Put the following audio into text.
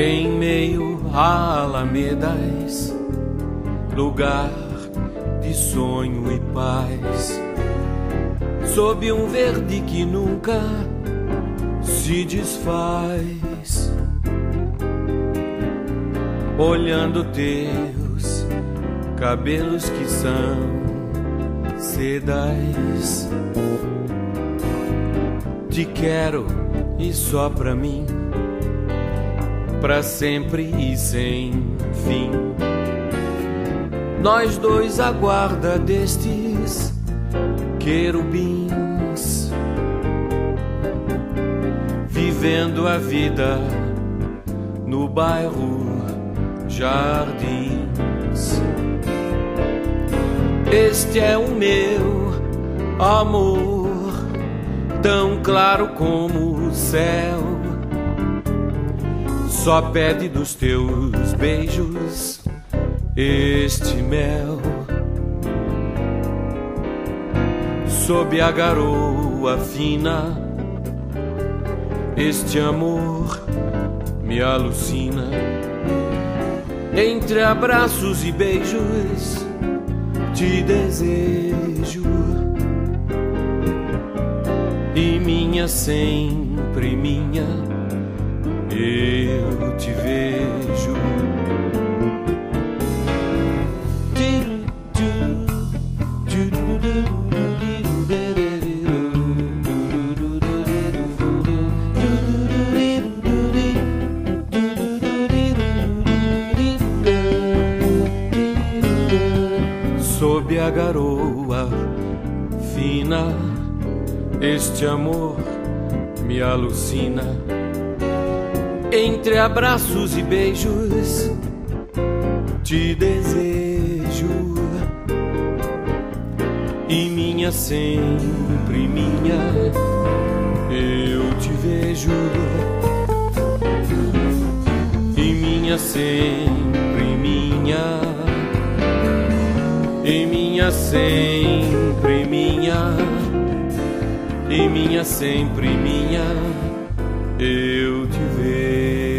em meio a alamedas, lugar de sonho e paz, sob um verde que nunca se desfaz, olhando teus cabelos que são sedas. Te quero e só pra mim para sempre e sem fim. Nós dois aguarda destes querubins, vivendo a vida no bairro Jardins. Este é o meu amor, tão claro como o céu só pede dos teus beijos este mel. Sob a garoa fina, este amor me alucina. Entre abraços e beijos, te desejo. E minha, sempre minha eu te vejo. Sob a garoa fina, este amor me alucina entre abraços e beijos, te desejo. E minha, sempre minha, eu te vejo. E minha, sempre minha, e minha, sempre minha, e minha, sempre minha eu te vejo.